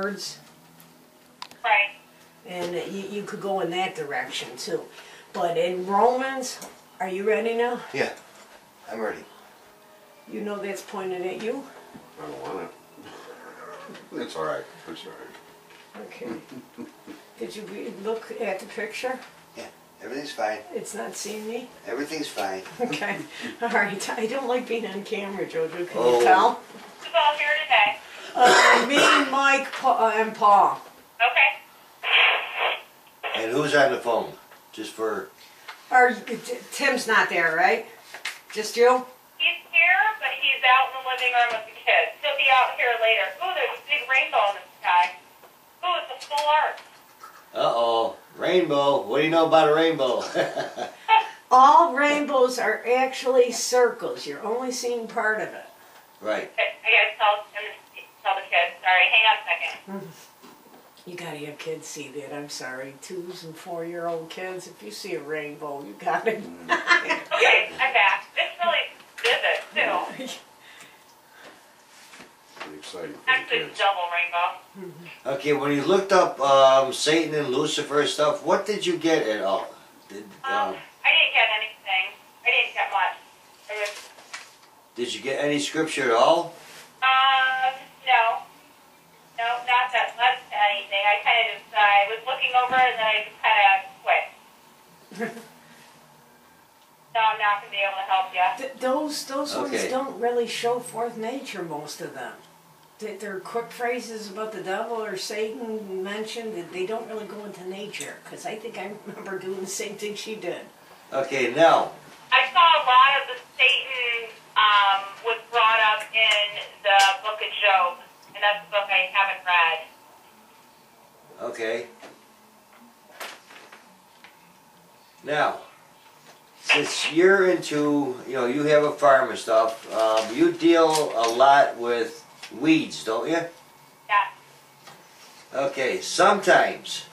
birds, Right. and you, you could go in that direction too. But in Romans, are you ready now? Yeah, I'm ready. You know that's pointed at you? I don't want it. It's all right, it's all right. Okay. Did you re- look at the picture? Yeah, everything's fine. It's not seeing me? Everything's fine. Okay, all right. I don't like being on camera, Jojo, can Oh. you tell? Who's all here today? Uh, me, Mike, Pa- uh, and Paul. Okay. And who's on the phone? Just for, Are, T- Tim's not there, right? Just you? He's here, but he's out in the living room with the kids. He'll be out here later. Ooh, there's a big rainbow in the sky. Ooh, it's a full arc. uh-oh, rainbow. What do you know about a rainbow? All rainbows are actually circles. You're only seeing part of it. right. I, I gotta tell him, tell the kids. Sorry, hang on a second. You gotta have kids see that. I'm sorry. Twos and four year old kids, if you see a rainbow, you gotta. Okay, I'm back. It's really vivid, too. Pretty exciting for the Actually, kids. double rainbow. Okay, when you looked up um, Satan and Lucifer stuff, what did you get at all? Did, Um, um, I didn't get anything. I didn't get much. It was, did you get any scripture at all? um, no. No, not that led to anything. I kind of just, uh, I was looking over and then I just kind of quit. No, I'm not gonna be able to help you. Th- those those ones don't really show forth nature, most of them. They- They're quick phrases about the devil or Satan mentioned. that They don't really go into nature. Because I think I remember doing the same thing she did. Okay, now, I saw a lot of the Satan um, was brought up in the book of Job, and that's a book I haven't read. okay. Now, since you're into, you know, you have a farm and stuff, um, you deal a lot with weeds, don't you? Yeah. Okay, sometimes